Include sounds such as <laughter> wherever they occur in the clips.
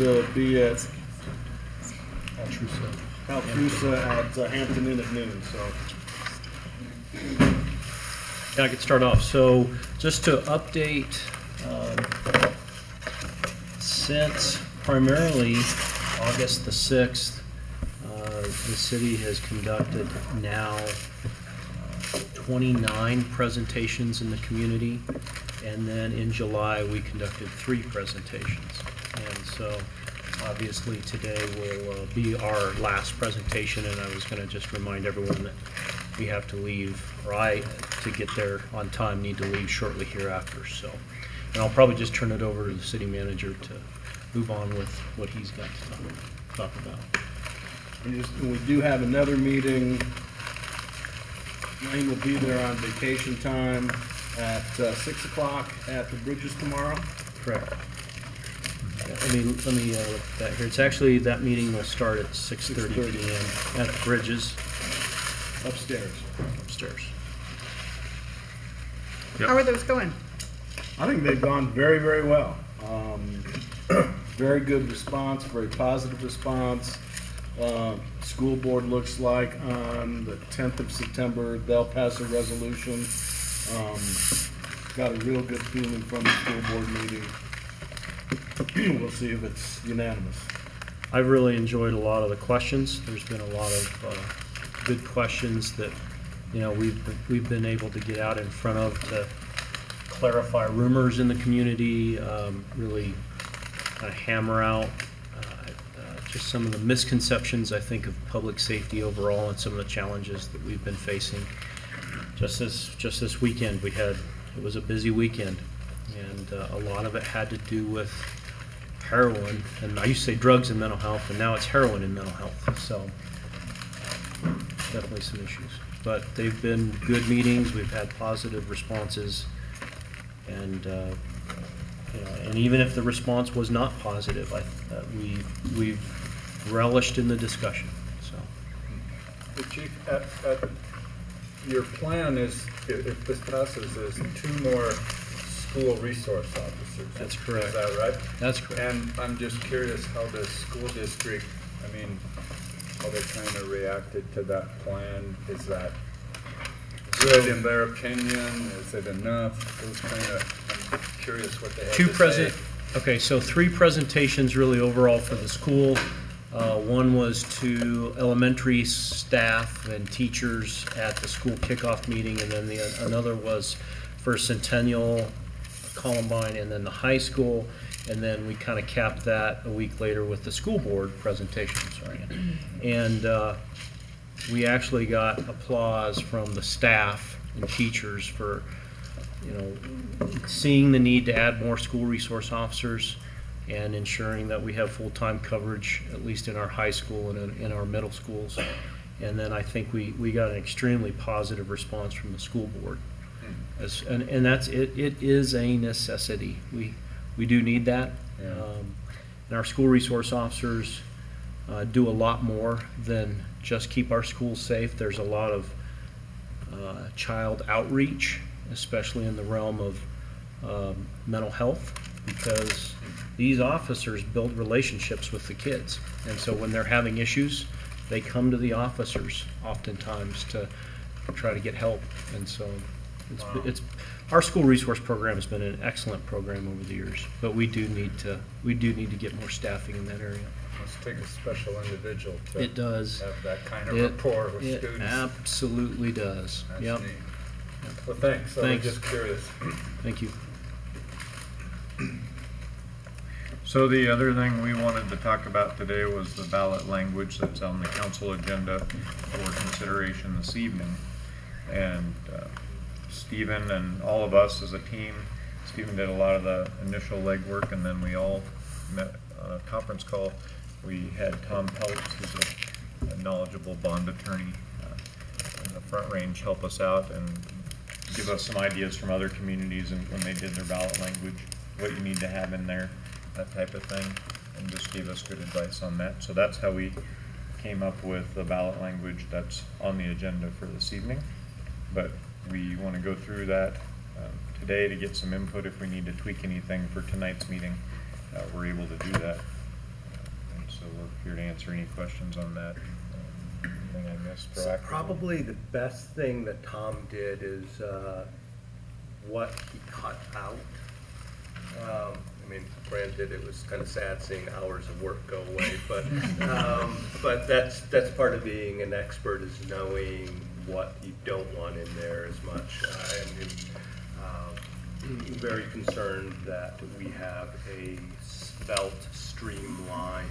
to be at Altrusa Altrusa at uh, Hampton Inn at noon, so. Yeah, I could start off. So just to update, um, since primarily August the 6th, uh, the city has conducted now uh, 29 presentations in the community. And then in July, we conducted three presentations. And so obviously today will uh, be our last presentation. And I was going to just remind everyone that we have to leave, or I, to get there on time, need to leave shortly hereafter, so. And I'll probably just turn it over to the city manager to move on with what he's got to talk- talk about. We just, we do have another meeting. Lane will be there on vacation time at uh, six o'clock at the Bridges tomorrow. Correct. Let me, let me, uh, look at that here. It's actually, that meeting will start at six thirty 6:30. PM at Bridges upstairs. upstairs. How are those going? I think they've gone very, very well. Um, <clears throat> very good response, very positive response. Uh, school board looks like on the tenth of September, they'll pass a resolution. Um, got a real good feeling from the school board meeting. <clears throat> We'll see if it's unanimous. I've really enjoyed a lot of the questions. There's been a lot of uh, good questions that, you know, we've, we've been able to get out in front of to clarify rumors in the community, um, really hammer out uh, uh, just some of the misconceptions, I think, of public safety overall and some of the challenges that we've been facing. Just this, just this weekend, we had, it was a busy weekend, and uh, a lot of it had to do with heroin, and I used to say drugs and mental health, and now it's heroin and mental health, so definitely some issues. But they've been good meetings, we've had positive responses, and, uh, you know, and even if the response was not positive, I, uh, we, we've relished in the discussion, so. The chief, at, at, your plan is, if, if this passes, is two more school resource officers. That's correct. Is that right? That's correct. And I'm just curious how the school district, I mean, how they kind of reacted to that plan? Is that good in their opinion? Is it enough? Those kind of, I'm curious what they have to say. Two present, okay, so three presentations really overall for the school. Uh, One was to elementary staff and teachers at the school kickoff meeting, and then the, another was for Centennial, Columbine, and then the high school. And then we kind of capped that a week later with the school board presentation, sorry. And uh, we actually got applause from the staff and teachers for, you know, seeing the need to add more school resource officers and ensuring that we have full-time coverage, at least in our high school and in, in our middle schools. And then I think we, we got an extremely positive response from the school board. As, and, and that's, it, it is a necessity. We, we do need that. Yeah. Um, And our school resource officers uh, do a lot more than just keep our schools safe. There's a lot of uh, child outreach, especially in the realm of um, mental health, because these officers build relationships with the kids. And so when they're having issues, they come to the officers oftentimes to try to get help. And so it's, Wow. it's, our school resource program has been an excellent program over the years, but we do need to, we do need to get more staffing in that area. Must take a special individual to It does. have that kind of It- rapport with It students. absolutely does. That's Yep, neat. Well, thanks, I was Thanks. just curious. thank you. So the other thing we wanted to talk about today was the ballot language that's on the council agenda for consideration this evening. And uh, Stephen and all of us as a team, Stephen did a lot of the initial legwork and then we all met on a conference call. We had Tom Peltz, who's a- a knowledgeable bond attorney uh, in the Front Range, help us out and give us some ideas from other communities and when they did their ballot language, what you need to have in there, that type of thing, and just gave us good advice on that. So that's how we came up with the ballot language that's on the agenda for this evening. But we want to go through that um, today to get some input if we need to tweak anything for tonight's meeting. uh, We're able to do that. And so we're here to answer any questions on that. Um, Anything I missed So? Probably the best thing that Tom did is uh, what he cut out. Um, I mean, granted, it was kind of sad seeing hours of work go away, but, um, but that's, that's part of being an expert is knowing what you don't want in there as much. I am um, very concerned that we have a svelte, streamlined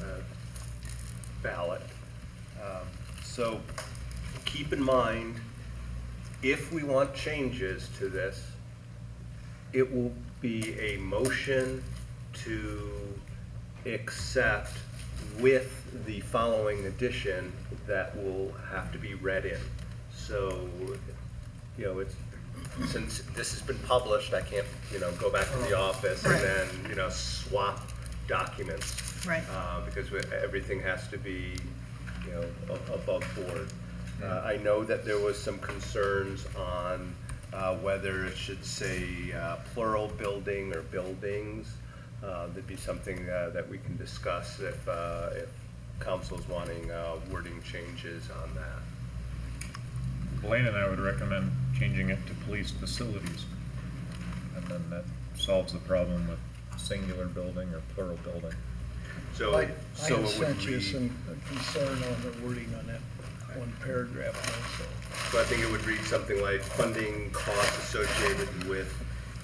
uh, ballot. Um, So keep in mind, if we want changes to this, it will be a motion to accept with the following addition that will have to be read in. So, you know, it's, since this has been published, I can't, you know, go back to the office and then, you know, swap documents. Right. Uh, because we- everything has to be, you know, a- above board. Uh, I know that there was some concerns on uh, whether it should say uh, plural building or buildings. Uh, That'd be something uh, that we can discuss if, uh, if council's wanting uh, wording changes on that. Blaine and I would recommend changing it to police facilities. And then that solves the problem with singular building or plural building. So, I, I so had it would sent you read, some concern on the wording on that one paragraph also. so I think it would read something like funding costs associated with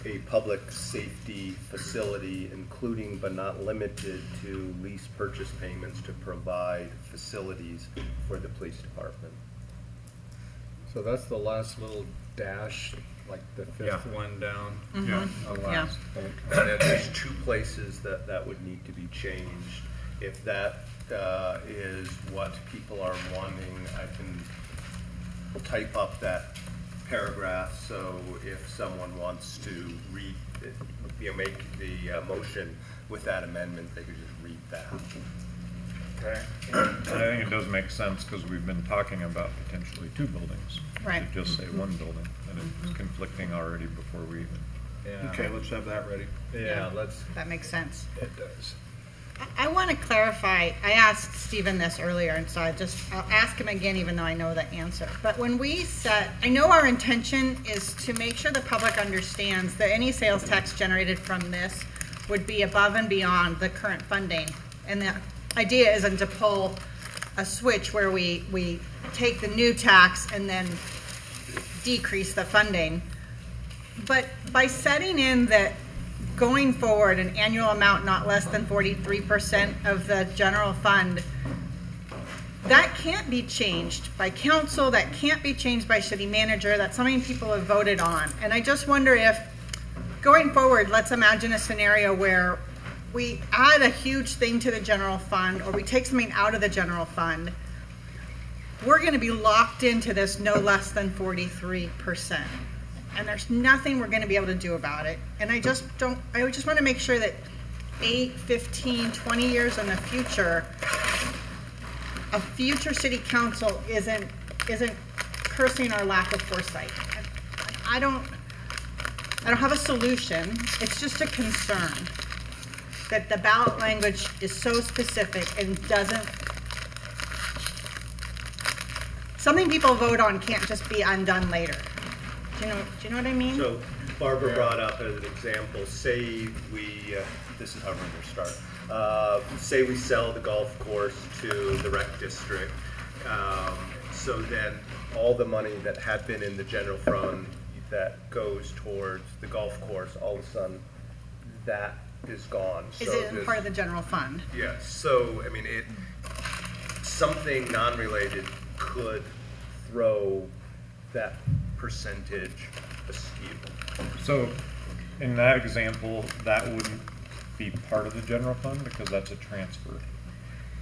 a public safety facility, including but not limited to lease purchase payments to provide facilities for the police department. So that's the last little dash, like the Yeah. fifth one down. Yeah. The Yeah. last bullet. And then there's two places that, that would need to be changed. If that uh, is what people are wanting, I can type up that paragraph, so if someone wants to read, it, you know, make the uh, motion with that amendment, they could just read that. Okay. And I think it does make sense, because we've been talking about potentially two buildings. Right. To just say one building, and it's conflicting already before we even. Yeah. Okay, let's have that ready. Yeah, let's, That makes sense. it does. I, want to clarify, I asked Stephen this earlier, and so I just, I'll ask him again, even though I know the answer. But when we set, I know our intention is to make sure the public understands that any sales tax generated from this would be above and beyond the current funding. And the idea isn't to pull a switch where we, we take the new tax and then decrease the funding. But by setting in that going forward, an annual amount not less than forty-three percent of the general fund, that can't be changed by council, that can't be changed by city manager, that's something people have voted on. And I just wonder if, going forward, let's imagine a scenario where we add a huge thing to the general fund, or we take something out of the general fund, we're gonna be locked into this no less than forty-three percent. And there's nothing we're gonna be able to do about it. And I just don't, I just wanna make sure that eight, fifteen, twenty years in the future, a future city council isn't, isn't cursing our lack of foresight. I don't, I don't have a solution, it's just a concern that the ballot language is so specific and doesn't something people vote on can't just be undone later. Do you know, do you know what I mean? So Barbara brought up as an example, say we, uh, this is how we're gonna start. Uh, Say we sell the golf course to the rec district. um, So then all the money that had been in the general fund that goes towards the golf course, all of a sudden, that is gone. Is So it this- part of the general fund? Yes, so, I mean, it, something non-related could throw that percentage askew. So, in that example, that wouldn't be part of the general fund, because that's a transfer.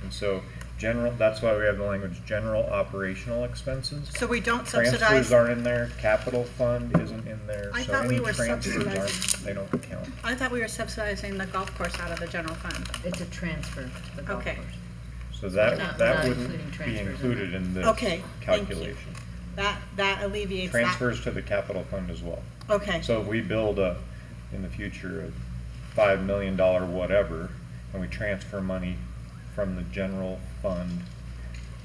And so, general, that's why we have the language, general operational expenses. So we don't subsidize, Transfers aren't in there, capital fund isn't in there, I so thought we any were transfers aren't, subsidizing- they don't count. I thought we were subsidizing the golf course out of the general fund. It's a transfer to the golf Okay. course. So that, Not- that not wouldn't including be transfers in included in this Okay, thank you. calculation. That, that alleviates that. Transfers to the capital fund as well. Okay, So if we build a, in the future, a five million dollar whatever, and we transfer money from the general fund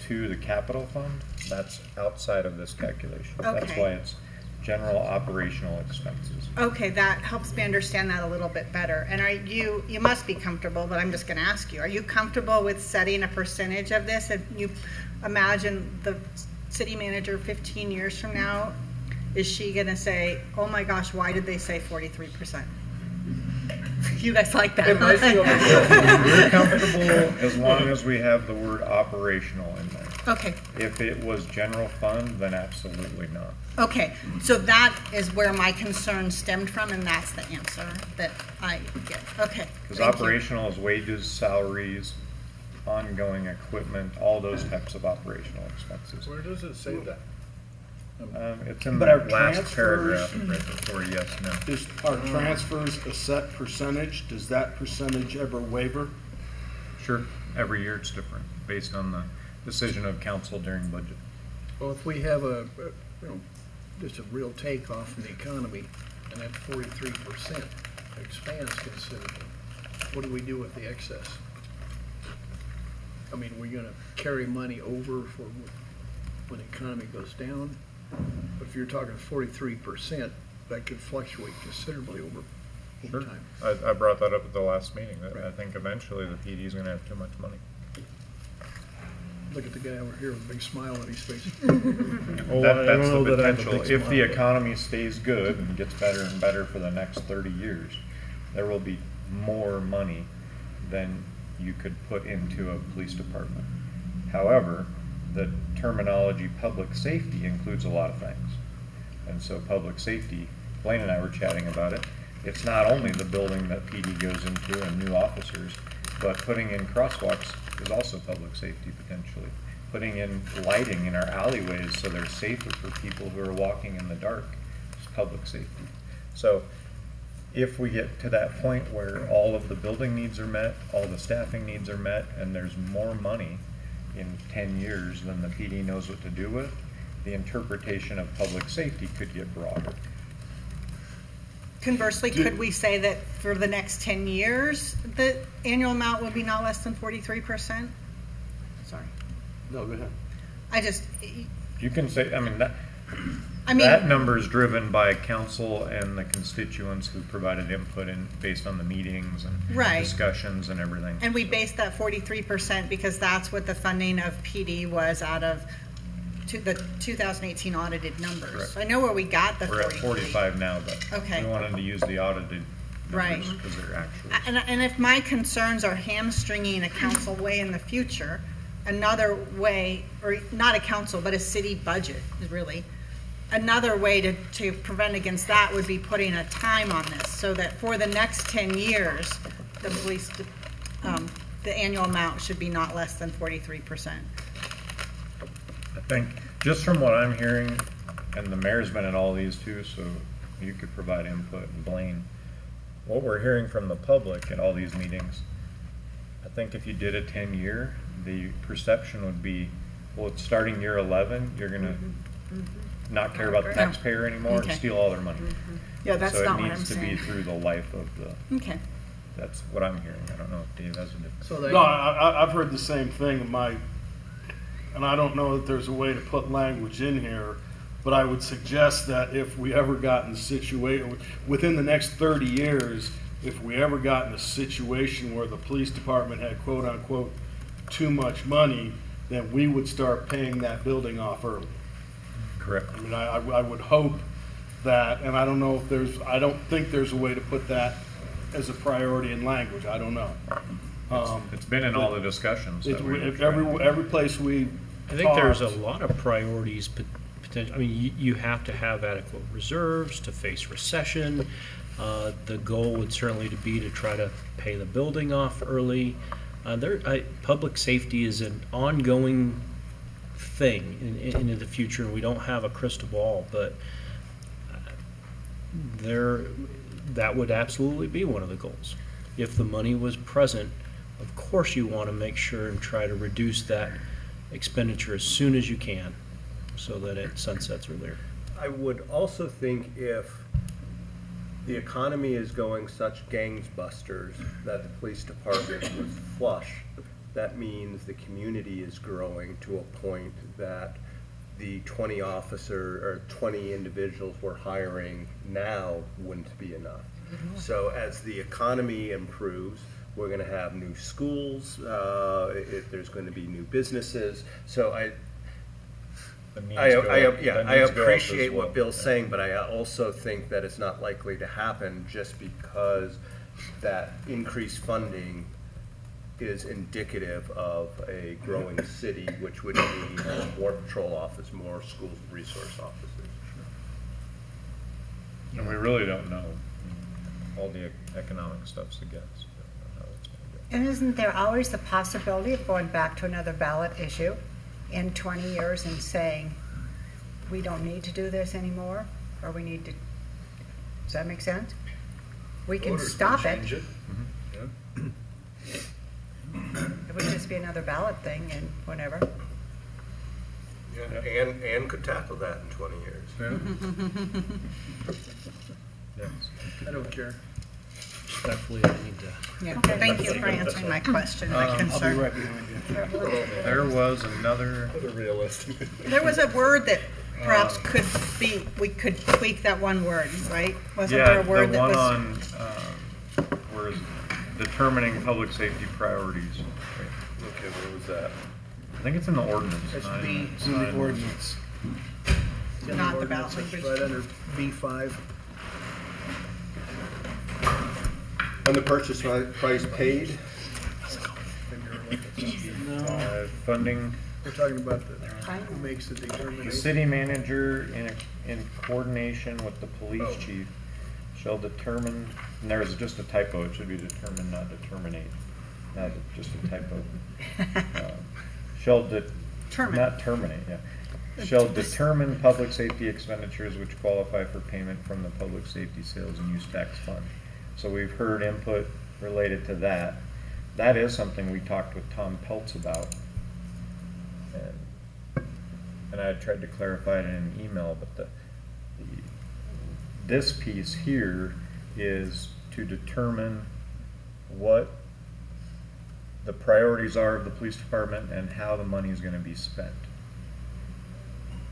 to the capital fund, that's outside of this calculation. That's Okay. why it's general operational expenses. Okay, that helps me understand that a little bit better. And are you, you must be comfortable, but I'm just gonna ask you, are you comfortable with setting a percentage of this? If you imagine the city manager fifteen years from now, is she gonna say, oh my gosh, why did they say forty-three percent? <laughs> You guys like that? It might be over <laughs> We're comfortable as long as we have the word operational in there. Okay, If it was general fund, then absolutely not. okay, so that is where my concern stemmed from, and that's the answer that I get. Okay. Because thank you. operational is wages, salaries, ongoing equipment, all those types of operational expenses. Where does it say that? Um, it's in But the our last transfers- paragraph right before yes, no. Is our transfers a set percentage? Does that percentage ever waver? Sure, every year it's different, based on the decision of council during budget. Well, if we have a, a, you know, just a real takeoff in the economy, and that forty-three percent expands considerably, what do we do with the excess? I mean, we're gonna carry money over for when the economy goes down? But if you're talking forty-three percent, that could fluctuate considerably over, over Sure. time. I, I brought that up at the last meeting, that I think eventually the PD is gonna have too much money. Look at the guy over here with a big smile on his face. Oh, <laughs> That, I that's don't know the that I have a potential. big If the smile. economy stays good and gets better and better for the next thirty years, there will be more money than you could put into a police department. However, the terminology public safety includes a lot of things. And so public safety, Blaine and I were chatting about it, it's not only the building that PD goes into and new officers, but putting in crosswalks is also public safety potentially. Putting in lighting in our alleyways so they're safer for people who are walking in the dark is public safety. So if we get to that point where all of the building needs are met, all the staffing needs are met, and there's more money in ten years than the PD knows what to do with, the interpretation of public safety could get broader. Conversely, could we say that for the next ten years, the annual amount would be not less than forty-three percent? Sorry, No, go ahead. I just, You can say, I mean, that, I mean, that number is driven by council and the constituents who provided input in, based on the meetings and Right. discussions and everything. and we based that forty-three percent because that's what the funding of PD was out of to the two thousand eighteen audited numbers. Correct. So I know where we got the We're at forty-five now, but Okay. we wanted to use the audited Right. numbers because they're actual. And, and if my concerns are hamstringing a council way in the future, another way, or not a council, but a city budget, really, another way to, to prevent against that would be putting a time on this, so that for the next ten years, the police, um, the annual amount should be not less than forty-three percent. I think, just from what I'm hearing, and the mayor's been at all these too, so you could provide input, and Blaine. What we're hearing from the public at all these meetings, I think if you did a ten-year, the perception would be, well, it's starting year eleven, you're gonna not care about the Yeah. taxpayer anymore and Okay. steal all their money. Mm-hmm. Yeah, that's So it not what I'm So it saying. needs to be through the life of the, Okay. that's what I'm hearing. I don't know if Dave has a different. So they, No, I, I, I've heard the same thing. My, and I don't know that there's a way to put language in here, but I would suggest that if we ever got in a situation, within the next thirty years, if we ever got in a situation where the police department had quote unquote too much money, then we would start paying that building off early. Correct. I mean, I, I I would hope that, and I don't know if there's, I don't think there's a way to put that as a priority in language. I don't know. Um, It's been in all the discussions it- that we. if Every, every place we. I think there's a talked- lot of priorities, potential, I mean, you, you have to have adequate reserves to face recession. Uh, the goal would certainly to be to try to pay the building off early. Uh, there, I, public safety is an ongoing thing in, in, into the future, and we don't have a crystal ball, but uh, there, that would absolutely be one of the goals. If the money was present, of course you want to make sure and try to reduce that expenditure as soon as you can, so that it sunsets earlier. I would also think if the economy is going such gangbusters that the police department was flush, that means the community is growing to a point that the twenty officer, or twenty individuals we're hiring now wouldn't be enough. So as the economy improves, we're gonna have new schools, uh, if there's gonna be new businesses. So I, I, I, yeah, I needs go up as appreciate well. what Bill's saying, but I also think that it's not likely to happen just because that increased funding is indicative of a growing city, which would need more patrol office, more school resource officers. And we really don't know. All the economic stuff's a guess. We don't know how it's gonna. And isn't there always the possibility of going back to another ballot issue in 20 years and saying, we don't need to do this anymore, or we need to, does that make sense? We can Voters stop it. change mm-hmm It would just be another ballot thing and whatever. And, and could tackle that in twenty years. Yes. I don't care. Respectfully, I need to. Yeah, thank you for answering my question, my I'll be concern. right behind you. There was another, The realist. There was a word that perhaps could be, we could tweak that one word, right? Wasn't there yeah, a the word that one was? on, um, where is it? determining public safety priorities. Okay, what was that? I think it's in the ordinance. That's not B. it's It's in not the in- ordinance. In Not the ordinance, ballot it's. Right under B five. On the purchase pri- price paid, Uh, Funding, We're talking about the, who makes the the determination. city manager in, in coordination with the police Oh. chief shall determine, and there's just a typo, it should be determine, not determinate. Not just a typo. Uh, Shall de, Terminate. not terminate, yeah. Shall determine public safety expenditures which qualify for payment from the public safety sales and use tax fund. So we've heard input related to that. That is something we talked with Tom Peltz about. And, and I tried to clarify it in an email, but the, the, this piece here is to determine what the priorities are of the police department and how the money is gonna be spent.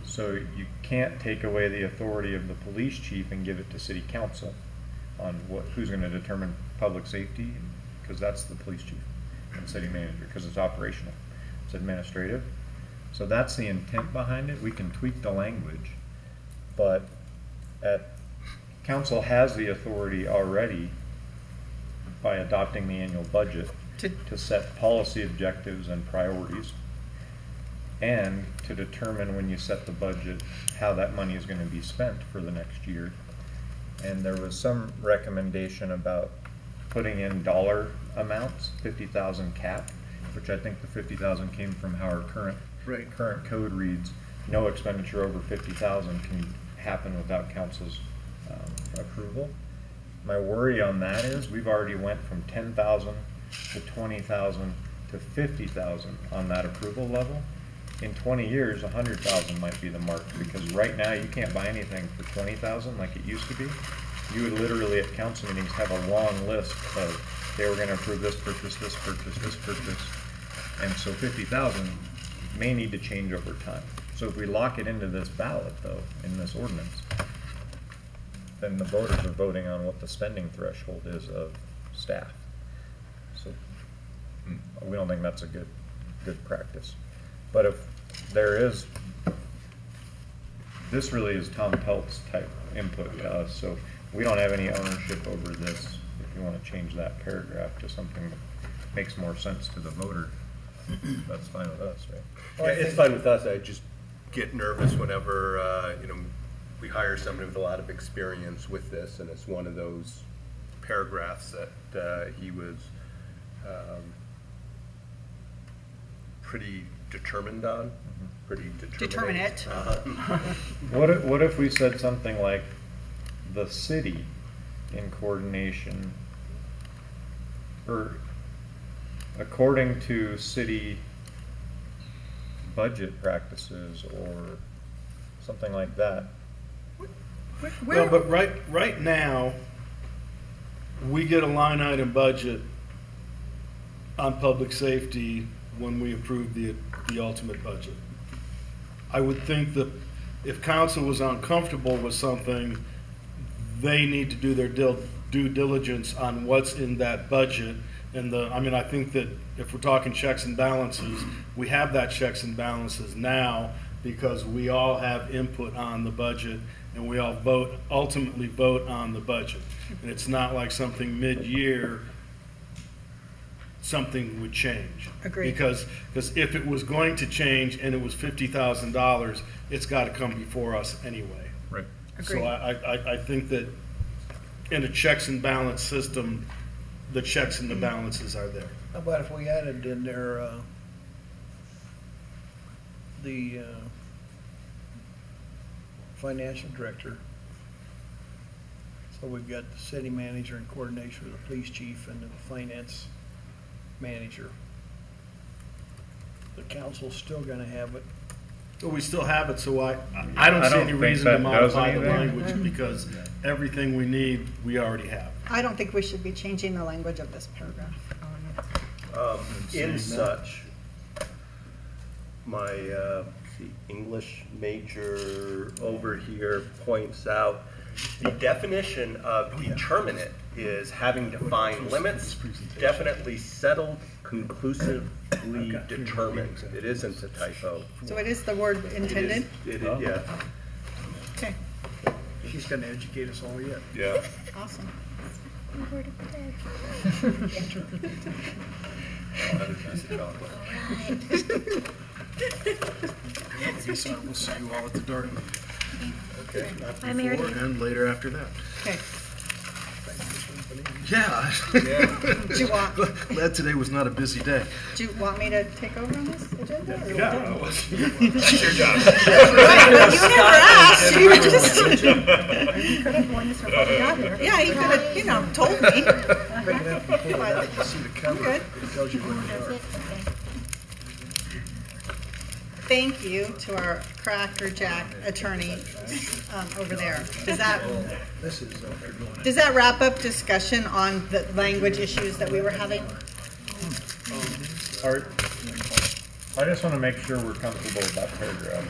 So you can't take away the authority of the police chief and give it to city council on what, who's gonna determine public safety, because that's the police chief and city manager, because it's operational, it's administrative. So that's the intent behind it, we can tweak the language, but at, council has the authority already by adopting the annual budget To- to set policy objectives and priorities and to determine when you set the budget, how that money is gonna be spent for the next year. And there was some recommendation about putting in dollar amounts, fifty thousand cap, which I think the fifty thousand came from how our current, Right. current code reads. No expenditure over fifty thousand can happen without council's, um, approval. My worry on that is, we've already went from ten thousand to twenty thousand to fifty thousand on that approval level. In twenty years, a hundred thousand might be the mark, because right now, you can't buy anything for twenty thousand like it used to be. You would literally at council meetings have a long list of, they were gonna approve this purchase, this purchase, this purchase. And so fifty thousand may need to change over time. So if we lock it into this ballot though, in this ordinance, then the voters are voting on what the spending threshold is of staff. So, we don't think that's a good, good practice. But if there is, this really is Tom Peltz type input to us, so we don't have any ownership over this. If you wanna change that paragraph to something that makes more sense to the voter, that's fine with us, right? Yeah, it's fine with us, I just get nervous whenever, uh, you know, we hire somebody with a lot of experience with this, and it's one of those paragraphs that, uh, he was, um, pretty determined on, pretty determinate. Determinate. Uh-huh. What if, what if we said something like, the city in coordination, or according to city budget practices, or something like that? Well, but right, right now, we get a line item budget on public safety when we approved the, the ultimate budget. I would think that if council was uncomfortable with something, they need to do their dil- due diligence on what's in that budget. And the, I mean, I think that if we're talking checks and balances, we have that checks and balances now because we all have input on the budget and we all vote, ultimately vote on the budget. And it's not like something mid-year, something would change. Agreed. Because, because if it was going to change and it was fifty thousand dollars, it's gotta come before us anyway. Right. So Agreed. I, I, I think that in a checks and balance system, the checks and the balances are there. How about if we added in there, uh, the, uh, financial director? So we've got the city manager in coordination with the police chief and the finance manager. The council's still gonna have it. But we still have it, so I, I don't I see don't any think reason to that does modify the anything. language because everything we need, we already have. I don't think we should be changing the language of this paragraph. Um, in Saying such, my, uh, see, English major over here points out, the definition of determinate is having defined limits, definitely settled, conclusively determined. It isn't a typo. So it is the word intended? It is, yeah. Okay, He's gonna educate us all yet. Yeah. awesome. We'll see you all at the dark. Bye, Mary. and later after that. Okay, Yeah. <laughs> do you want, Glad today was not a busy day. do you want me to take over on this agenda? or- Yeah. <laughs> <laughs> You never asked, you just, You could have warned us before we got here. yeah, you could have, you know, told me. Big enough before you see the cover, good. it tells you where That's to it, okay. Thank you to our Cracker Jack attorney um, over there. Does that, go. This is, they're going does that wrap up discussion on the language issues that we were having? Art, I just want to make sure we're comfortable with that paragraph.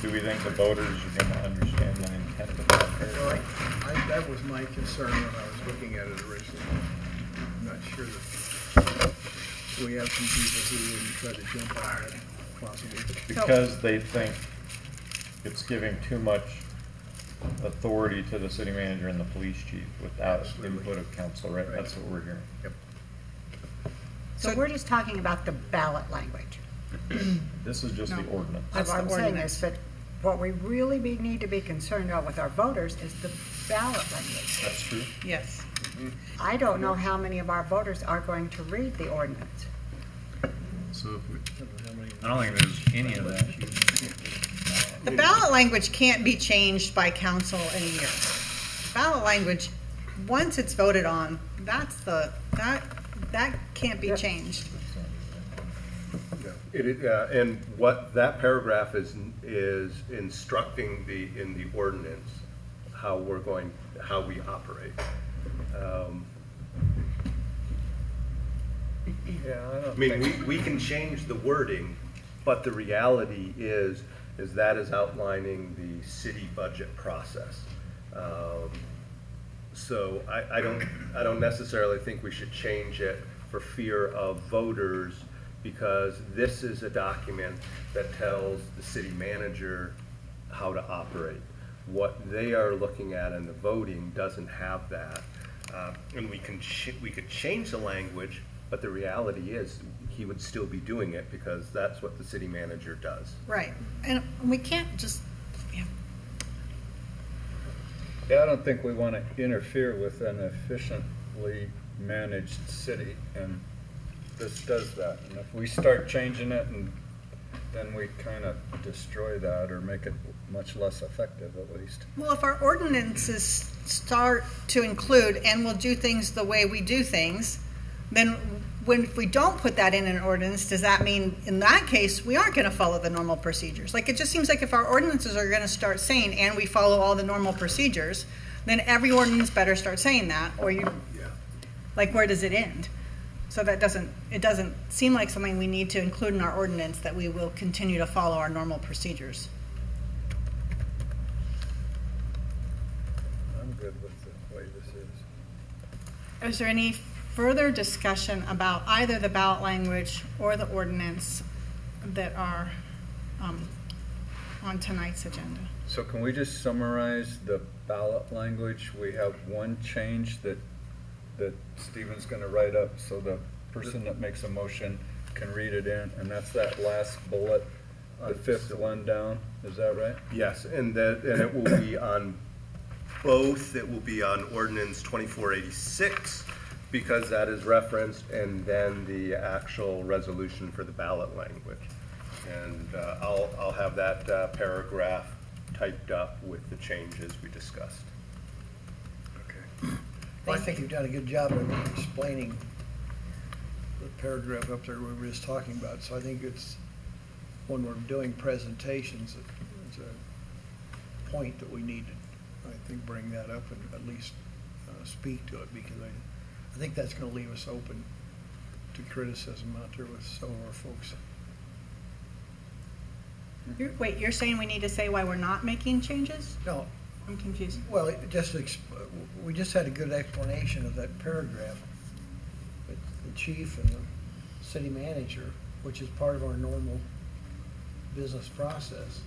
Do we think the voters are going to understand the intent of that paragraph? I, that was my concern when I was looking at it originally. I'm not sure that, we have some people who would try to jump on that possibly. Because they think it's giving too much authority to the city manager and the police chief without Absolutely. input of council, right? That's what we're hearing. So we're just talking about the ballot language. <clears throat> This is just the No. ordinance. That's What the I'm saying ordinance. is that what we really be, need to be concerned about with our voters is the ballot language. That's true. Yes. I don't know how many of our voters are going to read the ordinance. So if we, I don't think there's any of that. The ballot language can't be changed by council in a year. Ballot language, once it's voted on, that's the, that, that can't be changed. It, is, uh, and what that paragraph is, is instructing the, in the ordinance, how we're going, how we operate. Um, Yeah, I I don't mean, think, we, we can change the wording, but the reality is, is that is outlining the city budget process. Um, So I, I don't, I don't necessarily think we should change it for fear of voters, because this is a document that tells the city manager how to operate. What they are looking at in the voting doesn't have that. Uh, And we can, ch- we could change the language, but the reality is, he would still be doing it, because that's what the city manager does. Right. And we can't just, yeah. yeah, I don't think we want to interfere with an efficiently managed city, and this does that. And if we start changing it, and then we kind of destroy that, or make it much less effective at least. Well, if our ordinances start to include, and we'll do things the way we do things, then when, if we don't put that in an ordinance, does that mean, in that case, we aren't gonna follow the normal procedures? Like, it just seems like if our ordinances are gonna start saying, and we follow all the normal procedures, then every ordinance better start saying that, or you, like, where does it end? So that doesn't, it doesn't seem like something we need to include in our ordinance, that we will continue to follow our normal procedures. I'm good with the way this is. Is there any further discussion about either the ballot language or the ordinance that are um, on tonight's agenda? So can we just summarize the ballot language? We have one change that, that Stephen's gonna write up, so the person that makes a motion can read it in, and that's that last bullet, the fifth one down, is that right? Yes, and that, and it will be on both, it will be on ordinance twenty-four eighty-six, because that is referenced, and then the actual resolution for the ballot language. And uh, I'll, I'll have that uh, paragraph typed up with the changes we discussed. Well, I think you've done a good job of explaining the paragraph up there we were just talking about, so I think it's, when we're doing presentations, it's a point that we need to, I think, bring that up and at least uh, speak to it, because I, I think that's gonna leave us open to criticism out there with some of our folks. You're- Wait, you're saying we need to say why we're not making changes? No, I'm confused. Well, it just, we just had a good explanation of that paragraph. The chief and the city manager, which is part of our normal business process.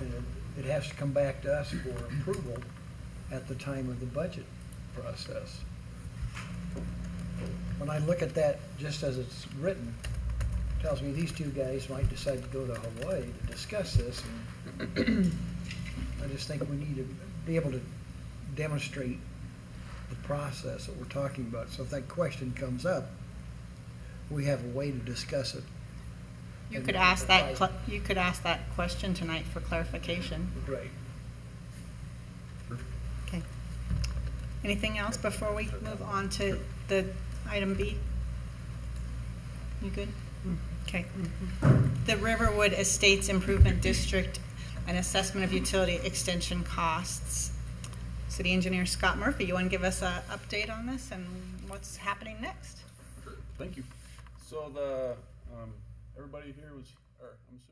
And it, it has to come back to us for approval at the time of the budget process. I look at that, just as it's written, tells me these two guys might decide to go to Hawaii to discuss this and I just think we need to be able to demonstrate the process that we're talking about. So if that question comes up, we have a way to discuss it. You could ask that, cl- you could ask that question tonight for clarification. Right. Okay. Anything else before we move on to the item B? You good? Okay. The Riverwood Estates Improvement District, an assessment of utility extension costs. City Engineer Scott Murphy, you want to give us an update on this and what's happening next? Thank you. So the, um, everybody here was, or I'm assuming.